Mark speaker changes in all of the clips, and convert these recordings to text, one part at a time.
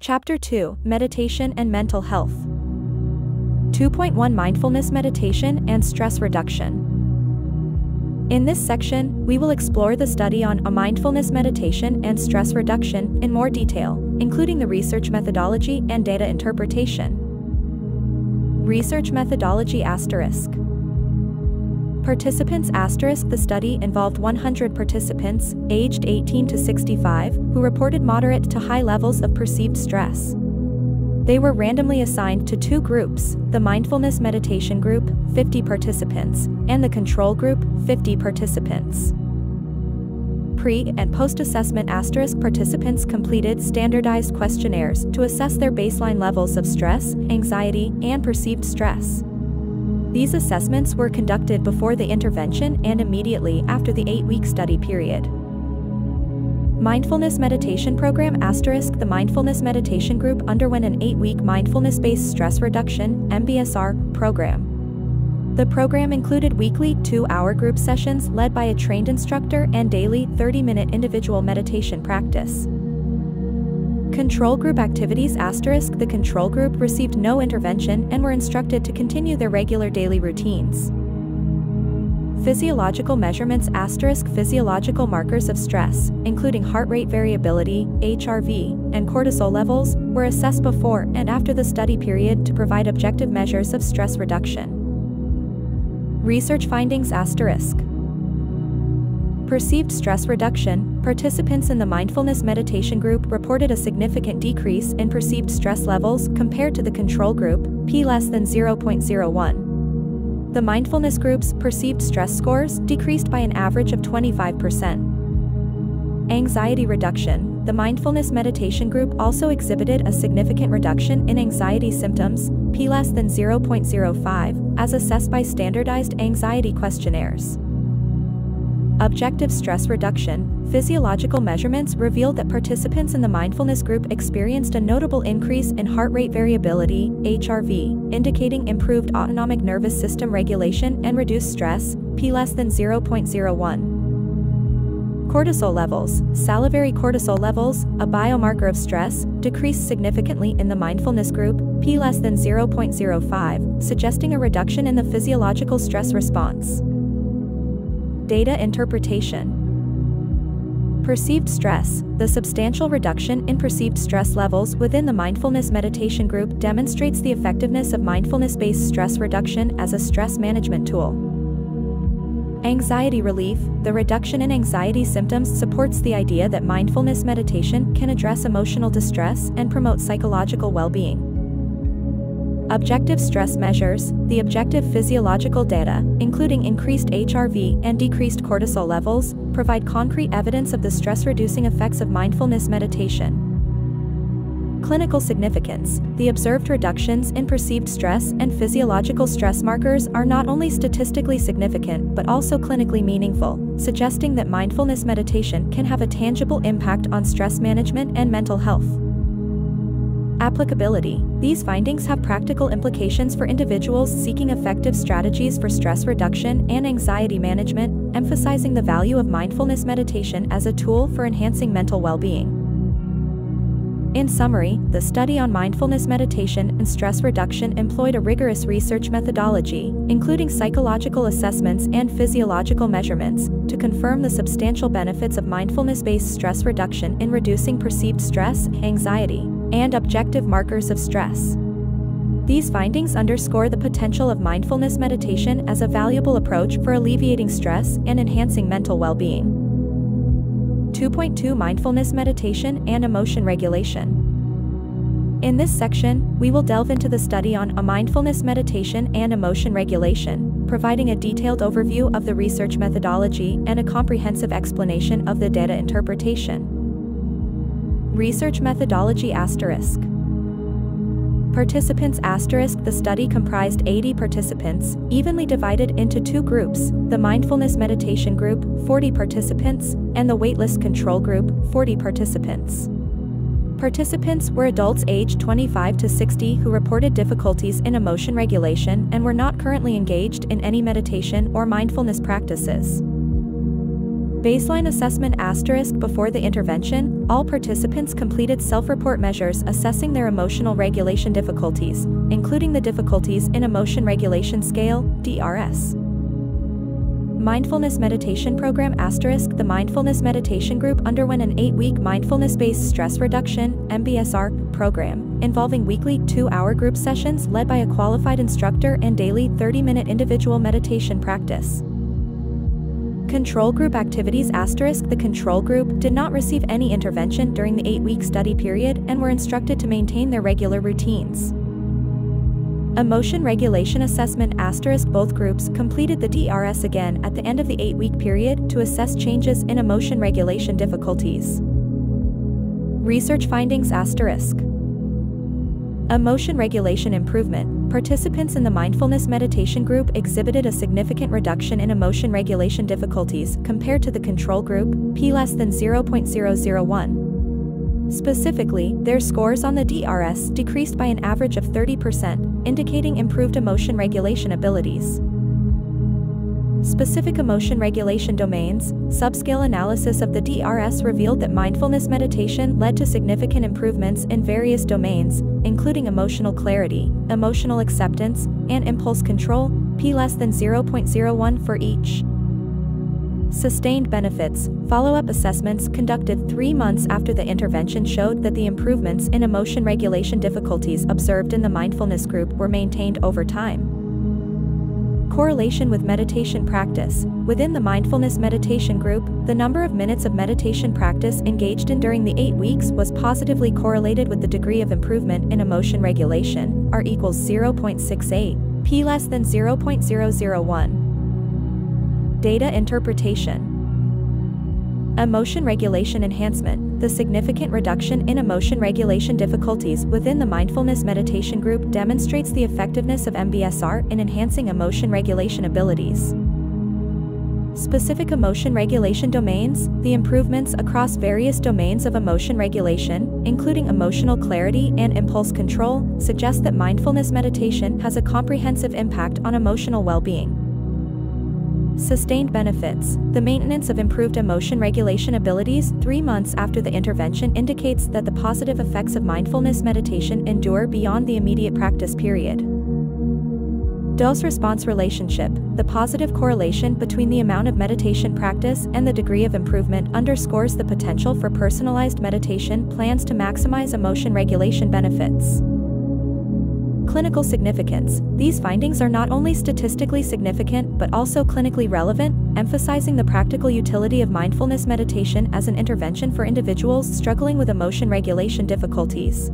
Speaker 1: Chapter 2 Meditation and Mental Health. 2.1 Mindfulness Meditation and Stress Reduction. In this section, we will explore the study on a mindfulness meditation and stress reduction in more detail, including the research methodology and data interpretation. Research methodology asterisk. Participants asterisk The study involved 100 participants, aged 18 to 65, who reported moderate to high levels of perceived stress. They were randomly assigned to two groups, the mindfulness meditation group, 50 participants, and the control group, 50 participants. Pre- and post-assessment asterisk participants completed standardized questionnaires to assess their baseline levels of stress, anxiety, and perceived stress. These assessments were conducted before the intervention and immediately after the eight-week study period. Mindfulness Meditation Program Asterisk The Mindfulness Meditation Group underwent an eight-week mindfulness-based stress reduction MBSR, program. The program included weekly two-hour group sessions led by a trained instructor and daily 30-minute individual meditation practice. Control group activities asterisk The control group received no intervention and were instructed to continue their regular daily routines. Physiological measurements asterisk Physiological markers of stress, including heart rate variability, HRV, and cortisol levels, were assessed before and after the study period to provide objective measures of stress reduction. Research findings asterisk Perceived stress reduction, participants in the mindfulness meditation group reported a significant decrease in perceived stress levels compared to the control group, p less than 0.01. The mindfulness group's perceived stress scores decreased by an average of 25%. Anxiety reduction, the mindfulness meditation group also exhibited a significant reduction in anxiety symptoms, p less than 0.05, as assessed by standardized anxiety questionnaires. Objective stress reduction, physiological measurements revealed that participants in the mindfulness group experienced a notable increase in heart rate variability, HRV, indicating improved autonomic nervous system regulation and reduced stress, p less than 0.01. Cortisol levels, salivary cortisol levels, a biomarker of stress, decreased significantly in the mindfulness group, p less than 0.05, suggesting a reduction in the physiological stress response. Data interpretation. Perceived stress, the substantial reduction in perceived stress levels within the mindfulness meditation group demonstrates the effectiveness of mindfulness-based stress reduction as a stress management tool. Anxiety relief, the reduction in anxiety symptoms supports the idea that mindfulness meditation can address emotional distress and promote psychological well-being. Objective stress measures, the objective physiological data, including increased HRV and decreased cortisol levels, provide concrete evidence of the stress-reducing effects of mindfulness meditation. Clinical significance, the observed reductions in perceived stress and physiological stress markers are not only statistically significant but also clinically meaningful, suggesting that mindfulness meditation can have a tangible impact on stress management and mental health. Applicability These findings have practical implications for individuals seeking effective strategies for stress reduction and anxiety management, emphasizing the value of mindfulness meditation as a tool for enhancing mental well being. In summary, the study on mindfulness meditation and stress reduction employed a rigorous research methodology, including psychological assessments and physiological measurements, to confirm the substantial benefits of mindfulness based stress reduction in reducing perceived stress, anxiety, and objective markers of stress. These findings underscore the potential of mindfulness meditation as a valuable approach for alleviating stress and enhancing mental well being. 2.2 Mindfulness Meditation and Emotion Regulation. In this section, we will delve into the study on a mindfulness meditation and emotion regulation, providing a detailed overview of the research methodology and a comprehensive explanation of the data interpretation. Research methodology asterisk. Participants asterisk The study comprised 80 participants, evenly divided into two groups, the mindfulness meditation group, 40 participants, and the waitlist control group, 40 participants. Participants were adults aged 25 to 60 who reported difficulties in emotion regulation and were not currently engaged in any meditation or mindfulness practices. Baseline assessment asterisk before the intervention, all participants completed self-report measures assessing their emotional regulation difficulties, including the difficulties in emotion regulation scale, DRS. Mindfulness Meditation Program Asterisk The Mindfulness Meditation Group underwent an eight week mindfulness based stress reduction MBSR, program, involving weekly two hour group sessions led by a qualified instructor and daily 30 minute individual meditation practice. Control group activities asterisk The control group did not receive any intervention during the eight week study period and were instructed to maintain their regular routines. Emotion regulation assessment asterisk both groups completed the DRS again at the end of the eight-week period to assess changes in emotion regulation difficulties. Research findings asterisk Emotion regulation improvement. Participants in the mindfulness meditation group exhibited a significant reduction in emotion regulation difficulties compared to the control group, p less than 0.001. Specifically, their scores on the DRS decreased by an average of 30%, indicating improved emotion regulation abilities. Specific emotion regulation domains, subscale analysis of the DRS revealed that mindfulness meditation led to significant improvements in various domains, including emotional clarity, emotional acceptance, and impulse control, p less than 0.01 for each. Sustained benefits. Follow up assessments conducted three months after the intervention showed that the improvements in emotion regulation difficulties observed in the mindfulness group were maintained over time. Correlation with meditation practice. Within the mindfulness meditation group, the number of minutes of meditation practice engaged in during the eight weeks was positively correlated with the degree of improvement in emotion regulation, R equals 0.68, P less than 0.001. Data interpretation. Emotion regulation enhancement. The significant reduction in emotion regulation difficulties within the mindfulness meditation group demonstrates the effectiveness of MBSR in enhancing emotion regulation abilities. Specific emotion regulation domains, the improvements across various domains of emotion regulation, including emotional clarity and impulse control, suggest that mindfulness meditation has a comprehensive impact on emotional well being. Sustained benefits. The maintenance of improved emotion regulation abilities three months after the intervention indicates that the positive effects of mindfulness meditation endure beyond the immediate practice period. Dose response relationship. The positive correlation between the amount of meditation practice and the degree of improvement underscores the potential for personalized meditation plans to maximize emotion regulation benefits. Clinical significance. These findings are not only statistically significant but also clinically relevant, emphasizing the practical utility of mindfulness meditation as an intervention for individuals struggling with emotion regulation difficulties.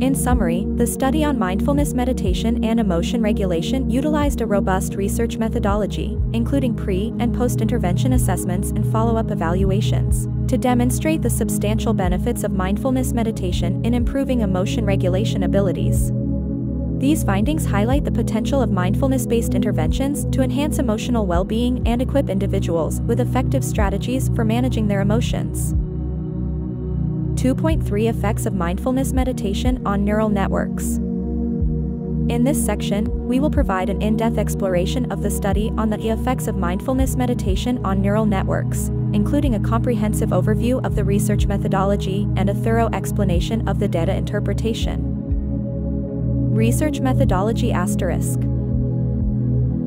Speaker 1: In summary, the study on mindfulness meditation and emotion regulation utilized a robust research methodology, including pre and post intervention assessments and follow up evaluations to demonstrate the substantial benefits of mindfulness meditation in improving emotion regulation abilities. These findings highlight the potential of mindfulness based interventions to enhance emotional well being and equip individuals with effective strategies for managing their emotions. 2.3 Effects of Mindfulness Meditation on Neural Networks. In this section, we will provide an in depth exploration of the study on the effects of mindfulness meditation on neural networks, including a comprehensive overview of the research methodology and a thorough explanation of the data interpretation. Research methodology asterisk.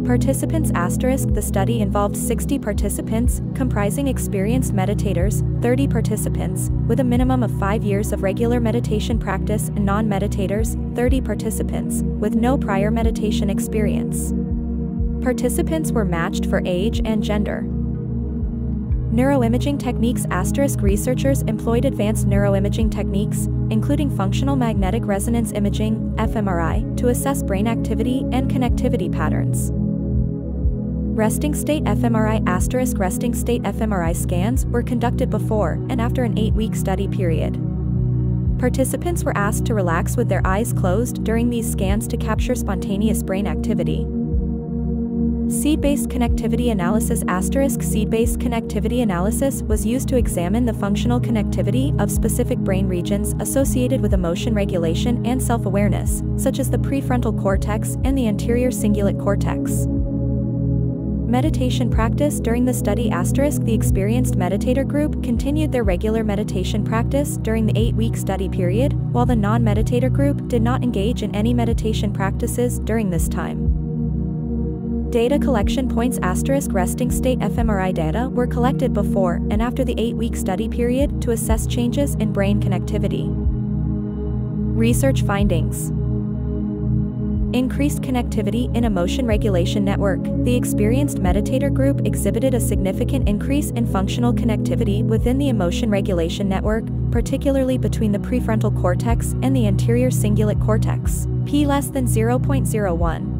Speaker 1: Participants asterisk The study involved 60 participants, comprising experienced meditators, 30 participants, with a minimum of 5 years of regular meditation practice, and non meditators, 30 participants, with no prior meditation experience. Participants were matched for age and gender. Neuroimaging techniques Asterisk researchers employed advanced neuroimaging techniques, including functional magnetic resonance imaging, fMRI, to assess brain activity and connectivity patterns. Resting state fMRI asterisk resting state fMRI scans were conducted before and after an 8-week study period. Participants were asked to relax with their eyes closed during these scans to capture spontaneous brain activity. Seed-based connectivity analysis asterisk seed-based connectivity analysis was used to examine the functional connectivity of specific brain regions associated with emotion regulation and self-awareness, such as the prefrontal cortex and the anterior cingulate cortex. Meditation practice during the study asterisk the experienced meditator group continued their regular meditation practice during the 8-week study period, while the non-meditator group did not engage in any meditation practices during this time. Data collection points asterisk resting state fMRI data were collected before and after the 8-week study period to assess changes in brain connectivity. Research findings Increased connectivity in emotion regulation network. The experienced meditator group exhibited a significant increase in functional connectivity within the emotion regulation network, particularly between the prefrontal cortex and the anterior cingulate cortex, p less than 0.01.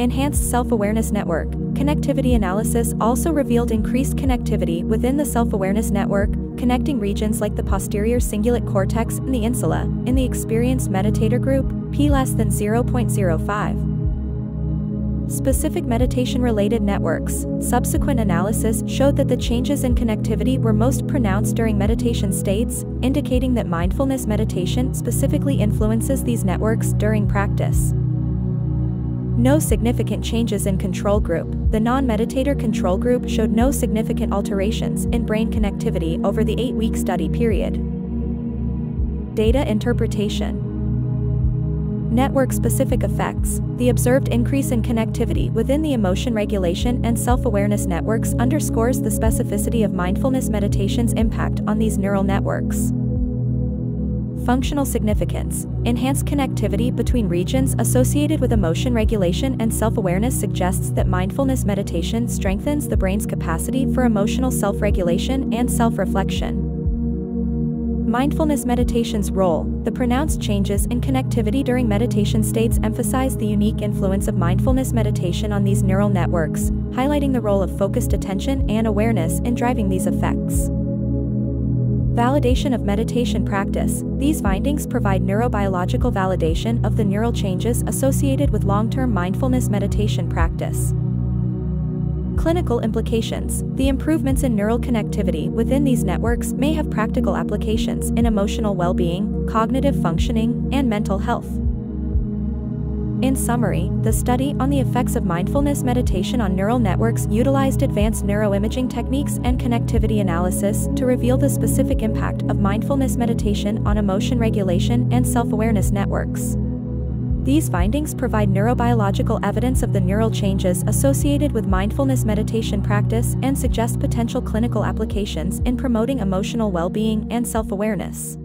Speaker 1: Enhanced Self-Awareness Network. Connectivity analysis also revealed increased connectivity within the self-awareness network, connecting regions like the posterior cingulate cortex and the insula, in the experienced meditator group, p less than 0.05. Specific meditation-related networks. Subsequent analysis showed that the changes in connectivity were most pronounced during meditation states, indicating that mindfulness meditation specifically influences these networks during practice. No significant changes in control group. The non-meditator control group showed no significant alterations in brain connectivity over the 8-week study period. Data interpretation Network-specific effects. The observed increase in connectivity within the emotion regulation and self-awareness networks underscores the specificity of mindfulness meditation's impact on these neural networks. Functional significance. Enhanced connectivity between regions associated with emotion regulation and self-awareness suggests that mindfulness meditation strengthens the brain's capacity for emotional self-regulation and self-reflection. Mindfulness meditation's role. The pronounced changes in connectivity during meditation states emphasize the unique influence of mindfulness meditation on these neural networks, highlighting the role of focused attention and awareness in driving these effects. Validation of meditation practice. These findings provide neurobiological validation of the neural changes associated with long-term mindfulness meditation practice. Clinical implications. The improvements in neural connectivity within these networks may have practical applications in emotional well-being, cognitive functioning, and mental health. In summary, the study on the effects of mindfulness meditation on neural networks utilized advanced neuroimaging techniques and connectivity analysis to reveal the specific impact of mindfulness meditation on emotion regulation and self-awareness networks. These findings provide neurobiological evidence of the neural changes associated with mindfulness meditation practice and suggest potential clinical applications in promoting emotional well-being and self-awareness.